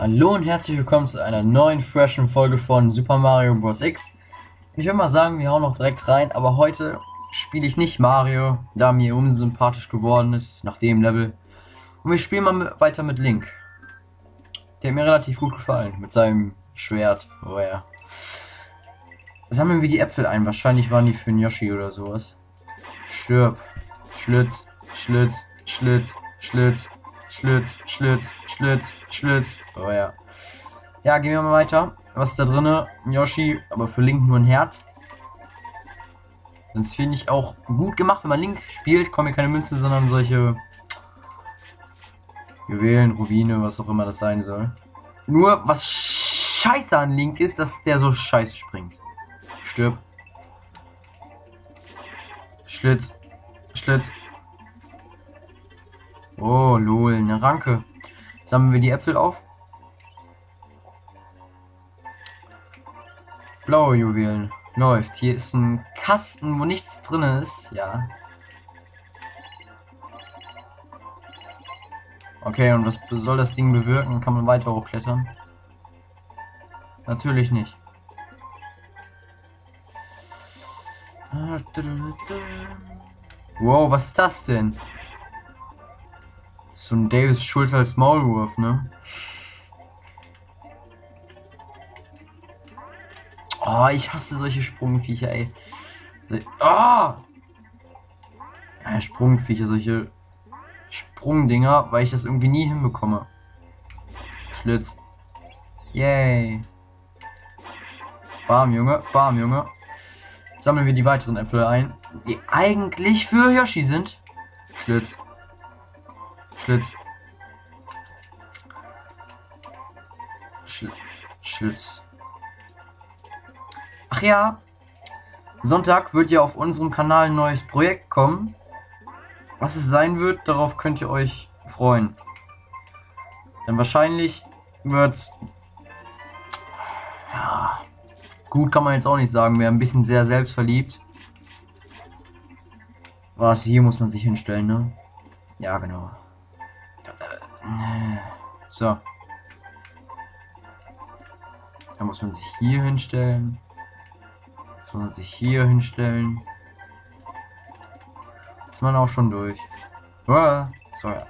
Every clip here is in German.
Hallo und herzlich willkommen zu einer neuen freshen Folge von Super Mario Bros. X. Ich würde mal sagen, wir hauen noch direkt rein, aber heute spiele ich nicht Mario, da mir unsympathisch geworden ist nach dem Level. Und wir spielen mal weiter mit Link. Der hat mir relativ gut gefallen mit seinem Schwert. Oh ja. Sammeln wir die Äpfel ein. Wahrscheinlich waren die für einen Yoshi oder sowas. Stirb. Schlitz, Schlitz, Schlitz, Schlitz, Schlitz, Schlitz, Schlitz, Schlitz. Oh ja. Ja, gehen wir mal weiter. Was ist da drinne? Yoshi, aber für Link nur ein Herz. Das finde ich auch gut gemacht, wenn man Link spielt, kommen hier keine Münzen, sondern solche Juwelen, Rubine, was auch immer das sein soll. Nur, was scheiße an Link ist, dass der so scheiße springt. Stirb. Schlitz. Schlitz. Oh, lol, eine Ranke. Sammeln wir die Äpfel auf. Blaue Juwelen. Läuft. Hier ist ein Kasten, wo nichts drin ist. Ja. Okay, und was soll das Ding bewirken? Kann man weiter hochklettern? Natürlich nicht. Wow, was ist das denn? So ein Davis Schulz als Maulwurf, ne? Oh, ich hasse solche Sprungviecher, ey. Ah! Oh! Sprungviecher, solche Sprungdinger, weil ich das irgendwie nie hinbekomme. Schlitz. Yay. Bam, Junge. Bam, Junge. Sammeln wir die weiteren Äpfel ein, die eigentlich für Yoshi sind. Schlitz. Schlitz. Schl Schlitz. Ach ja. Sonntag wird ja auf unserem Kanal ein neues Projekt kommen. Was es sein wird, darauf könnt ihr euch freuen. Denn wahrscheinlich wird ja, gut kann man jetzt auch nicht sagen, wir ein bisschen sehr selbstverliebt. Was, hier muss man sich hinstellen, ne? Ja, genau. So. Da muss man sich hier hinstellen. Muss man sich hier hinstellen. Ist man auch schon durch. Oh, so ja.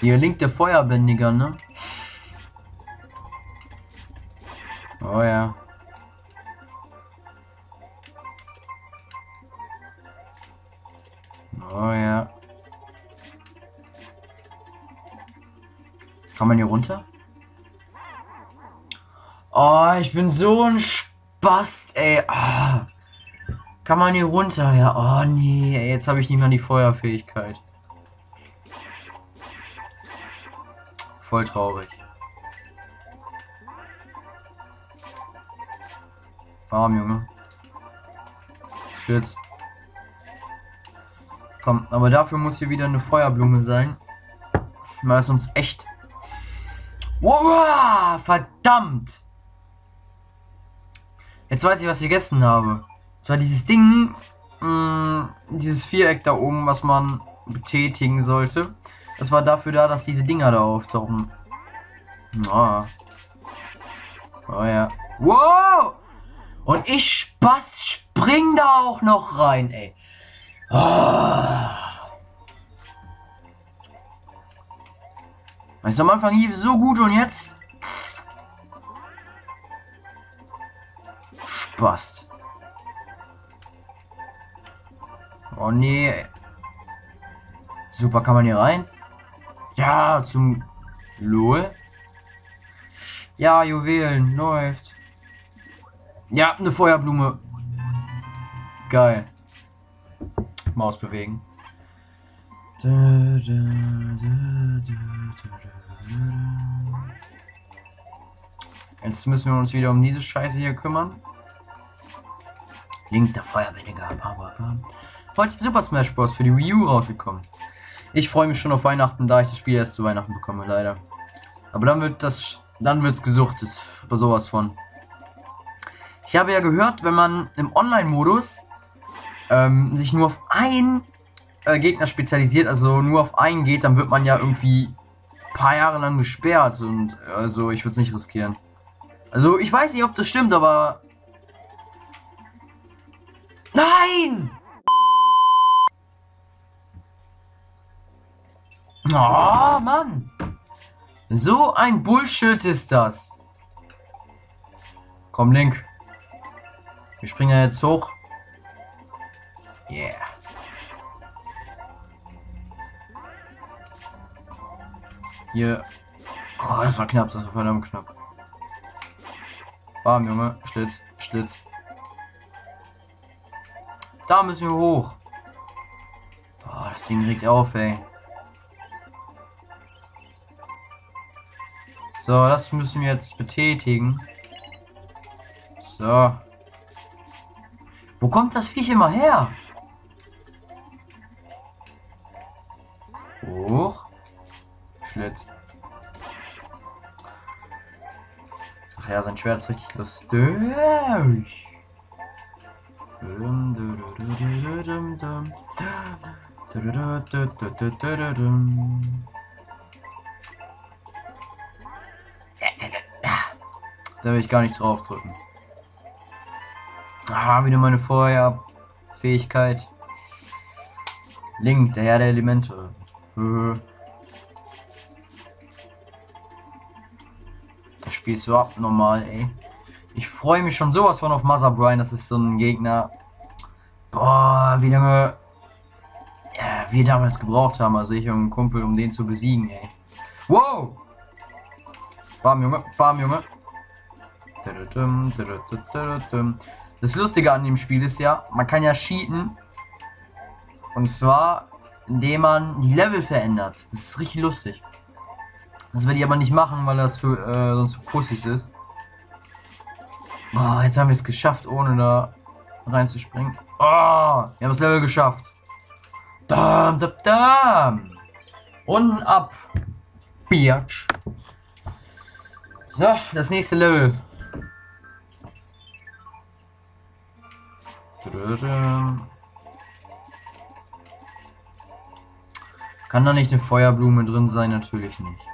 Hier linkt der Feuerbändiger, ne? Oh ja. Oh ja. Kann man hier runter? Oh, ich bin so ein Spast, ey. Oh. Kann man hier runter? Ja, oh nee, jetzt habe ich nicht mehr die Feuerfähigkeit. Voll traurig. Warm, Junge. Schütz. Komm, aber dafür muss hier wieder eine Feuerblume sein. Weil es uns echt Wow, verdammt! Jetzt weiß ich, was ich gegessen habe. Das war dieses Ding, mh, mm, dieses Viereck da oben, was man betätigen sollte. Das war dafür da, dass diese Dinger da auftauchen. Oh. Oh ja. Wow! Und ich Spaß spring da auch noch rein, ey. Oh. Weißt am Anfang lief so gut und jetzt? Spast. Oh nee. Super, kann man hier rein? Ja, zum LOL. Ja, Juwelen, läuft. Ja, eine Feuerblume. Geil. Maus bewegen. Da, da, Jetzt müssen wir uns wieder um diese Scheiße hier kümmern. Link der Feuerbändiger. Heute ist Super Smash Bros. für die Wii U rausgekommen. Ich freue mich schon auf Weihnachten, da ich das Spiel erst zu Weihnachten bekomme, leider. Aber dann wird das, dann wird's gesuchtet, aber sowas von. Ich habe ja gehört, wenn man im Online-Modus ähm, sich nur auf einen äh, Gegner spezialisiert, also nur auf einen geht, dann wird man ja irgendwie paar Jahre lang gesperrt und also ich würde es nicht riskieren. Also ich weiß nicht, ob das stimmt, aber... Nein! Oh, Mann! So ein Bullshit ist das. Komm, Link. Wir springen ja jetzt hoch. Yeah. Hier. Oh, das war knapp, das war verdammt knapp. Bam, Junge. Schlitz, Schlitz. Da müssen wir hoch. Boah, das Ding regt auf, ey. So, das müssen wir jetzt betätigen. So. Wo kommt das Viech immer her? Ach ja, sein Schwert ist richtig lustig. Da will ich gar nicht drauf drücken. Ah, wieder meine Feuerfähigkeit. Link, der Herr der Elemente. Das Spiel ist so abnormal, ey. Ich freue mich schon sowas von auf Mother Brian. Das ist so ein Gegner. Boah, wie lange ja, wir damals gebraucht haben, also ich und ein Kumpel, um den zu besiegen, ey. Wow! Bam, Junge, bam, Junge. Das Lustige an dem Spiel ist ja, man kann ja cheaten. Und zwar, indem man die Level verändert. Das ist richtig lustig. Das werde ich aber nicht machen, weil das für äh, sonst für Pussys ist. Oh, jetzt haben wir es geschafft, ohne da reinzuspringen. Oh, wir haben das Level geschafft. Dam, dam, dam. Unten ab. Biatch. So, das nächste Level. Kann da nicht eine Feuerblume drin sein? Natürlich nicht.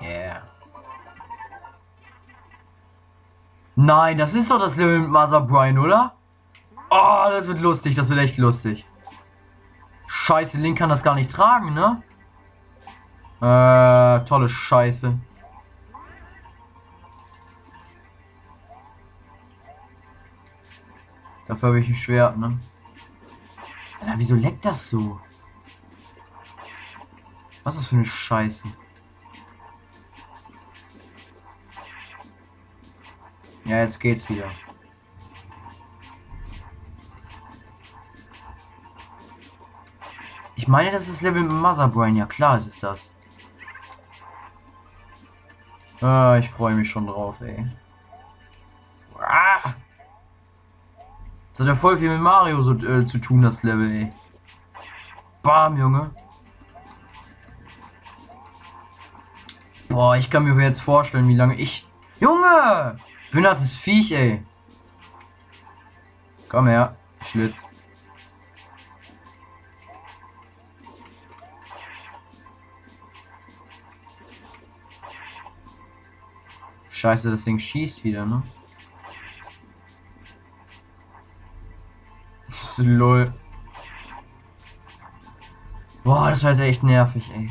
Yeah. Nein, das ist doch das Level mit Mother Brian, oder? Oh, das wird lustig, das wird echt lustig. Scheiße, Link kann das gar nicht tragen, ne? Äh, tolle Scheiße. Dafür habe ich ein Schwert, ne? Alter, wieso leckt das so? Was ist das für eine Scheiße? Ja, jetzt geht's wieder. Ich meine, das ist Level Mother Brain. Ja, klar, ist es das. Ah, ich freue mich schon drauf, ey. Das hat ja voll viel mit Mario so äh, zu tun, das Level, ey. Bam, Junge. Boah, ich kann mir jetzt vorstellen, wie lange ich... Junge! Ich bin das Viech, ey. Komm her, Schlitz. Scheiße, das Ding schießt wieder, ne? Lol. Boah, das war jetzt echt nervig, ey.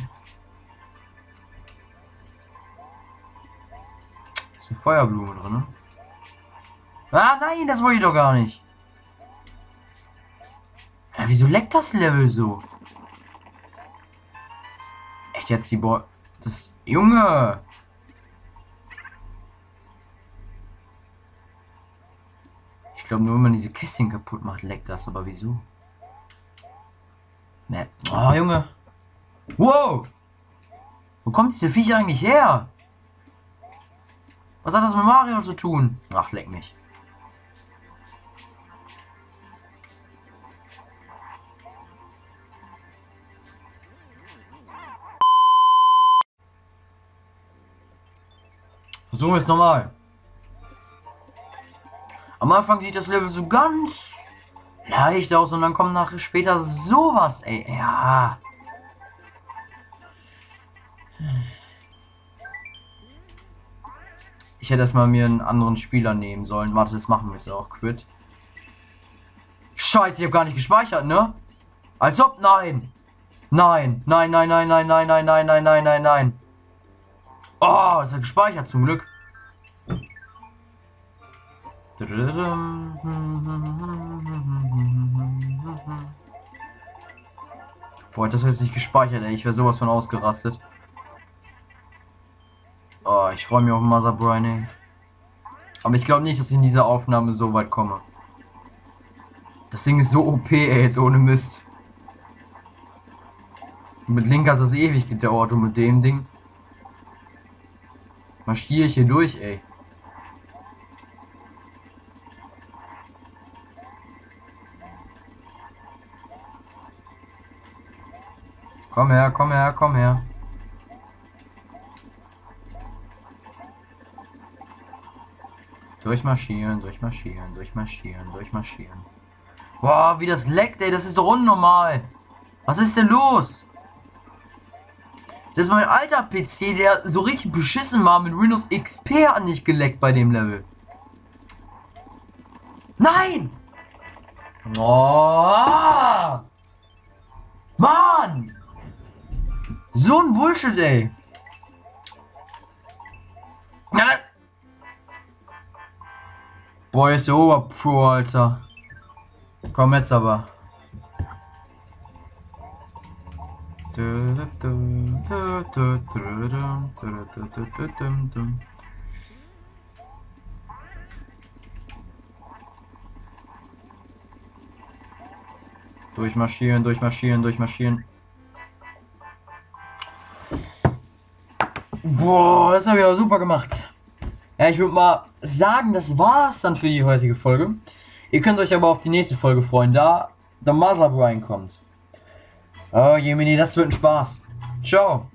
Feuerblume drin, ne? Ah, nein, das wollte ich doch gar nicht. Ja, wieso leckt das Level so? Echt jetzt die Boy. Das. Junge! Ich glaube, nur wenn man diese Kästchen kaputt macht, leckt das. Aber wieso? Ne. Oh, Junge. Wow! Wo kommt diese Viecher eigentlich her? Was hat das mit Mario zu tun? Ach, leck mich. Wir es nochmal. Am Anfang sieht das Level so ganz leicht aus und dann kommt nach später sowas, ey. Ja. Ich hätte erstmal mir einen anderen Spieler nehmen sollen. Warte, das machen wir jetzt auch. Quit. Scheiße, ich habe gar nicht gespeichert, ne? Als ob, nein. Nein, nein, nein, nein, nein, nein, nein, nein, nein, nein, nein, nein. Oh, es hat gespeichert zum Glück. Boah, das hat jetzt nicht gespeichert, ey. Ich wäre sowas von ausgerastet. Oh, ich freue mich auf Mother Brian, ey. Aber ich glaube nicht, dass ich in dieser Aufnahme so weit komme. Das Ding ist so OP, ey, jetzt ohne Mist. Mit Link hat das ewig gedauert und mit dem Ding marschiere ich hier durch, ey. Komm her, komm her, komm her. Durchmarschieren, durchmarschieren, durchmarschieren, durchmarschieren. Boah, wie das leckt, ey, das ist doch unnormal. Was ist denn los? Selbst mein alter PC, der so richtig beschissen war mit Windows XP, hat nicht geleckt bei dem Level. Nein! Oh! Mann! So ein Bullshit, ey. Nein! Boah, ist der Oberpro, Alter. Komm jetzt aber. Durchmarschieren, durchmarschieren, durchmarschieren. Boah, das habe ich aber super gemacht. Ja, ich würde mal sagen, das war's dann für die heutige Folge. Ihr könnt euch aber auf die nächste Folge freuen, da der Mother Brian kommt. Oh, Jemini, das wird ein Spaß. Ciao.